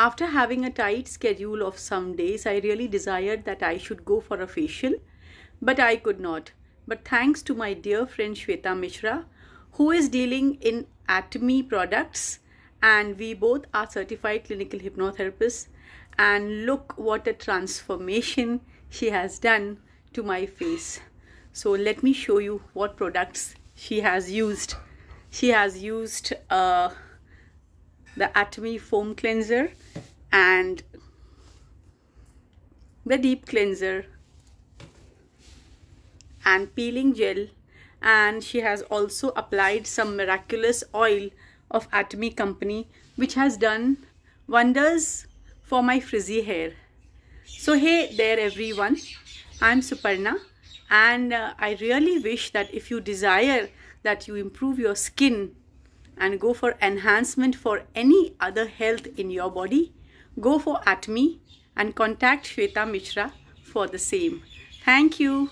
after having a tight schedule of some days, I really desired that I should go for a facial, but I could not. But thanks to my dear friend Shweta Mishra, who is dealing in Atomy products, and we both are certified clinical hypnotherapists. And look what a transformation she has done to my face. So, let me show you what products she has used. She has used uh, the Atomy foam cleanser and the deep cleanser and peeling gel and she has also applied some miraculous oil of Atomy company which has done wonders for my frizzy hair. So hey there everyone, I'm Suparna and uh, I really wish that if you desire that you improve your skin and go for enhancement for any other health in your body, go for Atomy and contact Shweta Mishra for the same. Thank you.